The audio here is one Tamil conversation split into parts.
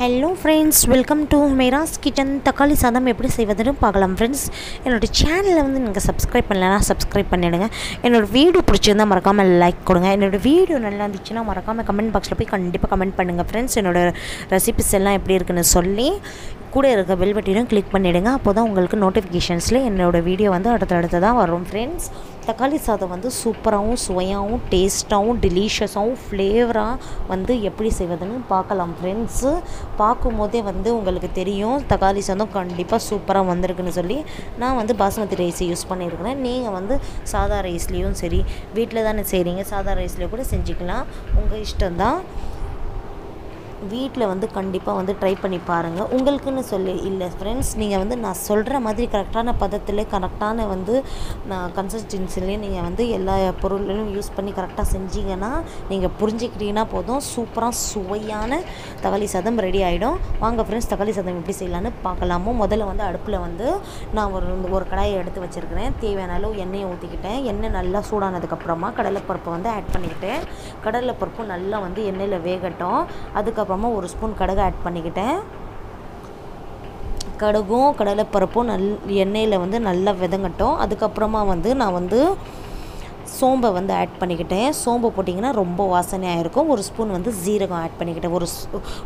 Hello friends welcome to Meera's kitchen தக்காளி சாதம் எப்படி செய்வதுன்னு பார்க்கலாம் ஃப்ரெண்ட்ஸ் என்னோடய சேனலில் வந்து நீங்கள் சப்ஸ்கிரைப் பண்ணலைன்னா சப்ஸ்கிரைப் பண்ணிவிடுங்க என்னோடய வீடியோ பிடிச்சிருந்தா மறக்காமல் லைக் கொடுங்க. என்னோடய வீடியோ நல்லா இருந்துச்சுன்னா மறக்காமல் கமெண்ட் பாக்ஸில் போய் கண்டிப்பாக கமெண்ட் பண்ணுங்கள் ஃப்ரெண்ட்ஸ் என்னோடய ரெசிபிஸ் எல்லாம் எப்படி இருக்குன்னு சொல்லி கூட இருக்க பெல் பட்டினும் கிளிக் பண்ணிவிடுங்க அப்போ தான் உங்களுக்கு நோட்டிஃபிகேஷன்ஸில் என்னோடய வீடியோ வந்து அடுத்தடுத்து வரும் ஃப்ரெண்ட்ஸ் தக்காளி சாதம் வந்து சூப்பராகவும் சுவையாகவும் டேஸ்ட்டாகவும் டெலிஷியஸாகவும் ஃப்ளேவராக வந்து எப்படி செய்வதுன்னு பார்க்கலாம் ஃப்ரெண்ட்ஸு பார்க்கும்போதே வந்து உங்களுக்கு தெரியும். தக்காளி சாதம் கண்டிப்பாக சூப்பராக வந்திருக்குன்னு சொல்லி. நான் வந்து பாஸ்மதி ரைஸ் யூஸ் பண்ணியிருக்கிறேன். நீங்கள் வந்து சாதா ரைஸ்லேயும் சரி வீட்டில் தானே செய்கிறீங்க சாதா ரைஸ்லேயும் கூட செஞ்சுக்கலாம். உங்கள் இஷ்டம்தான். வீட்டில் வந்து கண்டிப்பாக வந்து ட்ரை பண்ணி பாருங்கள் உங்களுக்குன்னு சொல்லி இல்லை ஃப்ரெண்ட்ஸ் நீங்கள் வந்து நான் சொல்கிற மாதிரி கரெக்டான பதத்தில் கரெக்டான வந்து நான் கன்சிஸ்டன்சிலையும் நீங்கள் வந்து எல்லா பொருளையும் யூஸ் பண்ணி கரெக்டாக செஞ்சீங்கன்னா நீங்கள் புரிஞ்சுக்கிட்டீங்கன்னா போதும். சூப்பராக சுவையான தக்காளி சாதம் ரெடி ஆகிடும் வாங்க ஃப்ரெண்ட்ஸ் தக்காளி சாதம் எப்படி செய்யலான்னு பார்க்கலாமோ. முதல்ல வந்து அடுப்பில் வந்து நான் ஒரு ஒரு கடாயை எடுத்து வச்சுருக்கிறேன். தேவையான அளவு எண்ணெயை ஊற்றிக்கிட்டேன் எண்ணெய் நல்லா சூடானதுக்கப்புறமா கடலைப்பருப்பை வந்து ஆட் பண்ணிக்கிட்டேன். கடலைப்பருப்பு நல்லா வந்து எண்ணெயில் வேகட்டும். அதுக்கப்புறம் அப்புறமா ஒரு ஸ்பூன் கடுகு ஆட் பண்ணிக்கிட்டேன். கடுகும் கடலைப்பருப்பும் நல் எண்ணெயில் வந்து நல்லா விதங்கட்டும். அதுக்கப்புறமா வந்து நான் வந்து சோம்பை வந்து ஆட் பண்ணிக்கிட்டேன். சோம்பு போட்டிங்கன்னா ரொம்ப வாசனையாக இருக்கும். ஒரு ஸ்பூன் வந்து ஜீரகம் ஆட் பண்ணிக்கிட்டேன். ஒரு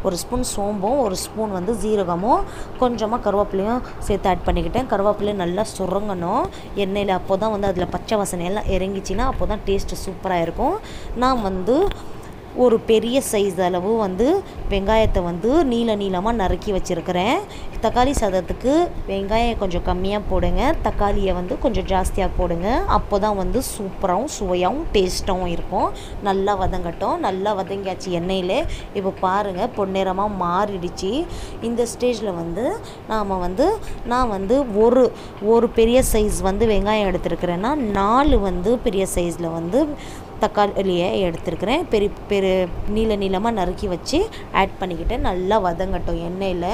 ஒரு ஸ்பூன் சோம்பும் ஒரு ஸ்பூன் வந்து ஜீரகமும் கொஞ்சமாக கருவேப்பிலையும் சேர்த்து ஆட் பண்ணிக்கிட்டேன். கருவேப்பிலையும் நல்லா சுரங்கணும். எண்ணெயில் அப்போ தான் வந்து அதில் பச்சை வாசனையெல்லாம் இறங்கிச்சின்னா அப்போ தான் டேஸ்ட்டு சூப்பராக இருக்கும். நான் வந்து ஒரு பெரிய சைஸ் அளவு வந்து வெங்காயத்தை வந்து நீள நீளமாக நறுக்கி வச்சுருக்கிறேன். தக்காளி சாதத்துக்கு வெங்காயம் கொஞ்சம் கம்மியாக போடுங்க. தக்காளியை வந்து கொஞ்சம் ஜாஸ்தியாக போடுங்க. அப்போ தான் வந்து சூப்பராகவும் சுவையாகவும் டேஸ்ட்டாகவும் இருக்கும். நல்லா வதங்கட்டும். நல்லா வதங்கியாச்சு எண்ணெயில். இப்போ பாருங்கள் பொன்னிறமாக மாறிடுச்சு. இந்த ஸ்டேஜில் வந்து நாம் வந்து நான் வந்து ஒரு ஒரு பெரிய சைஸ் வந்து வெங்காயம் எடுத்துருக்கிறேன்னா நாலு வந்து பெரிய சைஸில் வந்து தக்காளியை எடுத்துருக்கிறேன். பெரிய பெரு நீள நீளமாக நறுக்கி வச்சு ஆட் பண்ணிக்கிட்டேன் நல்லா வதங்கட்டும் எண்ணெயில்.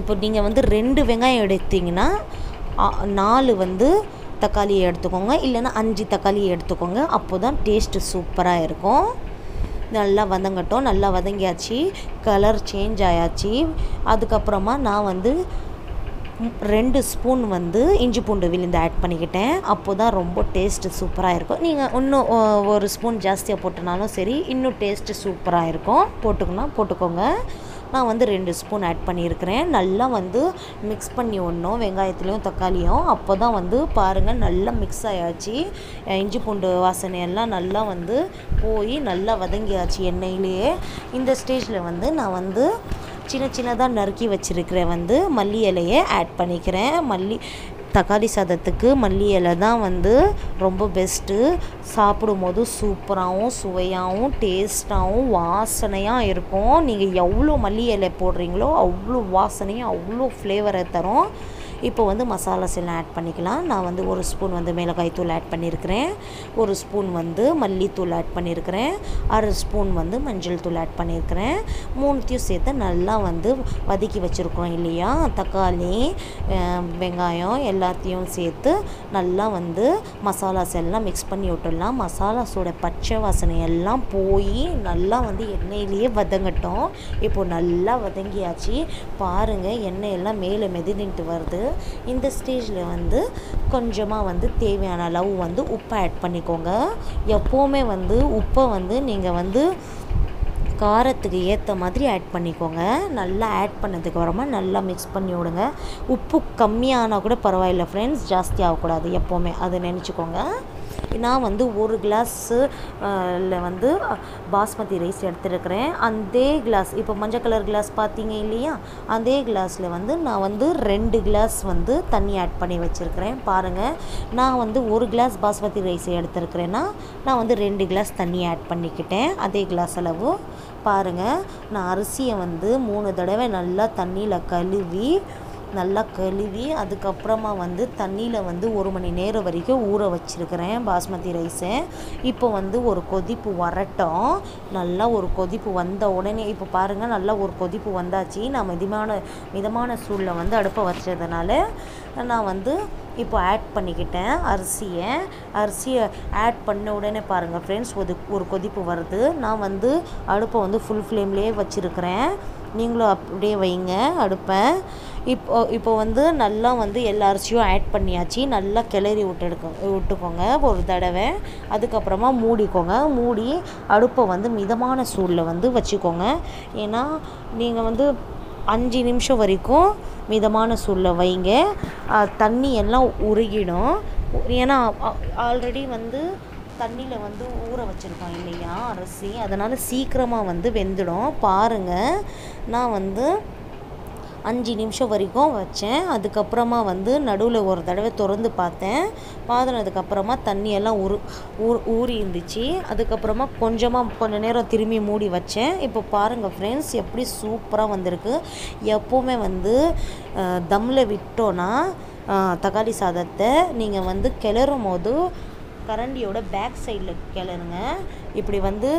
இப்போ நீங்கள் வந்து ரெண்டு வெங்காயம் எடுத்தீங்கன்னா நாலு வந்து தக்காளியை எடுத்துக்கோங்க. இல்லைன்னா அஞ்சு தக்காளியை எடுத்துக்கோங்க. அப்போ தான் டேஸ்ட்டு சூப்பராக இருக்கும். நல்லா வதங்கட்டும். நல்லா வதங்கியாச்சு. கலர் சேஞ்ச் ஆயாச்சு. அதுக்கப்புறமா நான் வந்து ரெண்டு ஸ்பூன் வந்து இஞ்சி பூண்டு விழுந்து ஆட் பண்ணிக்கிட்டேன். அப்போ தான் ரொம்ப டேஸ்ட்டு சூப்பராக இருக்கும். நீங்கள் இன்னும் ஒரு ஸ்பூன் ஜாஸ்தியாக போட்டனாலும் சரி இன்னும் டேஸ்ட்டு சூப்பராக இருக்கும். போட்டுக்கலாம் போட்டுக்கோங்க. நான் வந்து ரெண்டு ஸ்பூன் ஆட் பண்ணியிருக்கிறேன். நல்லா வந்து மிக்ஸ் பண்ணி ஒன்றும் வெங்காயத்துலேயும் தக்காளியும். அப்போ தான் வந்து பாருங்கள் நல்லா மிக்ஸ் ஆயாச்சு. இஞ்சி பூண்டு வாசனையெல்லாம் நல்லா வந்து போய் நல்லா வதங்கியாச்சு எண்ணெயிலேயே. இந்த ஸ்டேஜில் வந்து நான் வந்து சின்ன சின்னதாக நறுக்கி வச்சுருக்கிறேன் வந்து மல்லி இலையை ஆட் பண்ணிக்கிறேன். மல்லி தக்காளி சாதத்துக்கு மல்லி இலை தான் வந்து ரொம்ப பெஸ்ட்டு சாப்பிடும்போது சூப்பராகவும் சுவையாகவும் டேஸ்ட்டாகவும் வாசனையாக இருக்கும். நீங்கள் எவ்வளோ மல்லி இலை போடுறீங்களோ அவ்வளோ வாசனையும் அவ்வளோ ஃப்ளேவரை தரும். இப்போ வந்து மசாலாஸ் எல்லாம் ஆட் பண்ணிக்கலாம். நான் வந்து ஒரு ஸ்பூன் வந்து மிளகாய் தூள் ஆட் பண்ணியிருக்கிறேன் ஒரு ஸ்பூன் வந்து மல்லித்தூள் ஆட் பண்ணியிருக்கிறேன் அரை ஸ்பூன் வந்து மஞ்சள் தூள் ஆட் பண்ணியிருக்கிறேன் மூணுத்தையும் சேர்த்து நல்லா வந்து வதக்கி வச்சுருக்கோம் இல்லையா? தக்காளி வெங்காயம் எல்லாத்தையும் சேர்த்து நல்லா வந்து மசாலாஸ் எல்லாம் மிக்ஸ் பண்ணி விட்டுடலாம். மசாலாஸோட பச்சை வாசனை எல்லாம் போய் நல்லா வந்து எண்ணெயிலேயே வதங்கட்டும். இப்போது நல்லா வதங்கியாச்சு. பாருங்கள் எண்ணெயெல்லாம் மேலே மெதினிட்டு வருது. இந்த ஸ்டேஜில் வந்து கொஞ்சமாக வந்து தேவையான அளவு வந்து உப்பை ஆட் பண்ணிக்கோங்க. எப்போவுமே வந்து உப்பை வந்து நீங்கள் வந்து காரத்துக்கு ஏற்ற மாதிரி ஆட் பண்ணிக்கோங்க. நல்லா ஆட் பண்ணதுக்கு அப்புறமா நல்லா மிக்ஸ் பண்ணி விடுங்க. உப்பு கம்மியானால் கூட பரவாயில்ல ஃப்ரெண்ட்ஸ் ஜாஸ்தி ஆகக்கூடாது எப்போவுமே. அதை நினச்சிக்கோங்க. நான் வந்து ஒரு கிளாஸு வந்து பாஸ்மதி ரைஸ் எடுத்துருக்கிறேன். அதே கிளாஸ் இப்போ மஞ்சள் கலர் கிளாஸ் பார்த்தீங்க இல்லையா? அதே கிளாஸில் வந்து நான் வந்து ரெண்டு கிளாஸ் வந்து தண்ணி ஆட் பண்ணி வச்சுருக்கிறேன். பாருங்கள் நான் வந்து ஒரு கிளாஸ் பாஸ்மதி ரைஸ் எடுத்துருக்கிறேன்னா நான் வந்து ரெண்டு கிளாஸ் தண்ணி ஆட் பண்ணிக்கிட்டேன். அதே கிளாஸ் அளவு. பாருங்கள் நான் அரிசியை வந்து மூணு தடவை நல்லா தண்ணியில் கழுவி நல்லா கழுவி அதுக்கப்புறமா வந்து தண்ணியில் வந்து ஒரு மணி நேரம் வரைக்கும் ஊற வச்சுருக்கிறேன் பாஸ்மதி ரைஸை. இப்போ வந்து ஒரு கொதிப்பு வரட்டும். நல்லா ஒரு கொதிப்பு வந்த உடனே இப்போ பாருங்கள் நல்லா ஒரு கொதிப்பு வந்தாச்சு. நான் மிதமான மிதமான சூழில் வந்து அடுப்பை வச்சதுனால நான் வந்து இப்போ ஆட் பண்ணிக்கிட்டேன் அரிசியை. அரிசியை ஆட் பண்ண உடனே பாருங்கள் ஃப்ரெண்ட்ஸ் ஒரு ஒரு கொதிப்பு வருது. நான் வந்து அடுப்பை வந்து ஃபுல் ஃப்ளேம்லேயே வச்சுருக்கிறேன். நீங்களும் அப்படியே வைங்க அடுப்பை. இப்போ இப்போ வந்து நல்லா வந்து எல்லா அரிசியும் ஆட் பண்ணியாச்சு. நல்லா கிளறி விட்டு விட்டுக்கோங்க ஒரு தடவை. அதுக்கப்புறமா மூடிக்கோங்க. மூடி அடுப்பை வந்து மிதமான சூடில் வந்து வச்சுக்கோங்க. ஏன்னா நீங்கள் வந்து அஞ்சு நிமிஷம் வரைக்கும் மிதமான சூடில் வைங்க. தண்ணி எல்லாம் உருகிடும். ஏன்னா ஆல்ரெடி வந்து தண்ணியில் வந்து ஊற வச்சுருக்கோம் இல்லையா? அரிசி. அதனால் சீக்கிரமாக வந்து வெந்துடும். பாருங்கள் நான் வந்து அஞ்சு நிமிஷம் வரைக்கும் வச்சேன். அதுக்கப்புறமா வந்து நடுவில் ஒரு தடவை திறந்து பார்த்தேன். பாதினதுக்கப்புறமா தண்ணியெல்லாம் உரு ஊர் ஊறி இருந்துச்சு அதுக்கப்புறமா கொஞ்சமாக கொஞ்ச நேரம் திரும்பி மூடி வச்சேன். இப்போ பாருங்கள் ஃப்ரெண்ட்ஸ் எப்படி சூப்பராக வந்திருக்கு. எப்போவுமே வந்து தம்மில் விட்டோன்னா தக்காளி சாதத்தை நீங்கள் வந்து கிளறும் போது கரண்டியோட பேக் சைடில் கிளறுங்க. இப்படி வந்து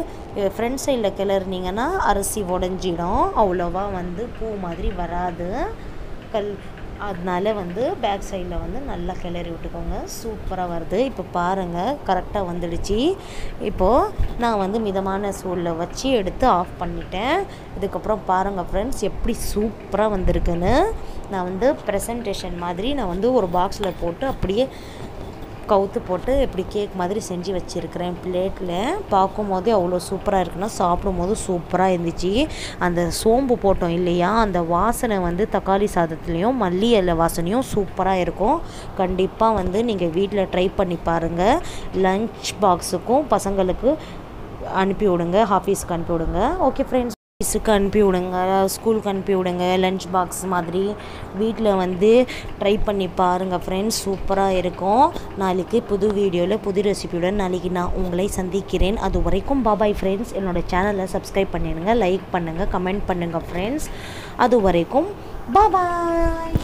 ஃப்ரண்ட் சைடில் கிளறுனீங்கன்னா அரிசி உடஞ்சிடும். அவ்வளோவா வந்து பூ மாதிரி வராது. கல் அதனால வந்து பேக் சைடில் வந்து நல்லா கிளறி விட்டுக்கோங்க. சூப்பராக வருது. இப்போ பாருங்கள் கரெக்டாக வந்துடுச்சு. இப்போது நான் வந்து மிதமான சூடில் வச்சு எடுத்து ஆஃப் பண்ணிட்டேன். இதுக்கப்புறம் பாருங்கள் ஃப்ரெண்ட்ஸ் எப்படி சூப்பராக வந்திருக்குன்னு. நான் வந்து ப்ரெசன்டேஷன் மாதிரி நான் வந்து ஒரு பாக்ஸில் போட்டு அப்படியே கவுத்து போட்டு இப்படி கேக் மாதிரி செஞ்சு வச்சுருக்கிறேன். பிளேட்டில் பார்க்கும் போதே அவ்வளோ சூப்பராக இருக்குன்னா சாப்பிடும் போது சூப்பராக இருந்துச்சு. அந்த சோம்பு போட்டோம் இல்லையா அந்த வாசனை வந்து தக்காளி சாதத்துலேயும் மல்லி இலை வாசனையும் சூப்பராக இருக்கும். கண்டிப்பாக வந்து நீங்கள் வீட்டில் ட்ரை பண்ணி பாருங்கள் லஞ்ச் பாக்ஸுக்கும் பசங்களுக்கு அனுப்பி விடுங்க ஆஃபீஸ்க்கு அனுப்பி விடுங்க. ஓகே ஃப்ரெண்ட்ஸ் ஆஃபீஸுக்கு அனுப்பி விடுங்க. ஸ்கூலுக்கு அனுப்பி விடுங்க. லஞ்ச் பாக்ஸ் மாதிரி வீட்டில் வந்து ட்ரை பண்ணி பாருங்கள் ஃப்ரெண்ட்ஸ் சூப்பராக இருக்கும். நாளைக்கு புது வீடியோவில் புது ரெசிபியுடன் நாளைக்கு நான் உங்களை சந்திக்கிறேன். அது வரைக்கும் பாபாய் ஃப்ரெண்ட்ஸ் என்னோடய சேனலை சப்ஸ்கிரைப் பண்ணிடுங்க லைக் பண்ணுங்கள் கமெண்ட் பண்ணுங்கள் ஃப்ரெண்ட்ஸ் அது வரைக்கும் பாபாய்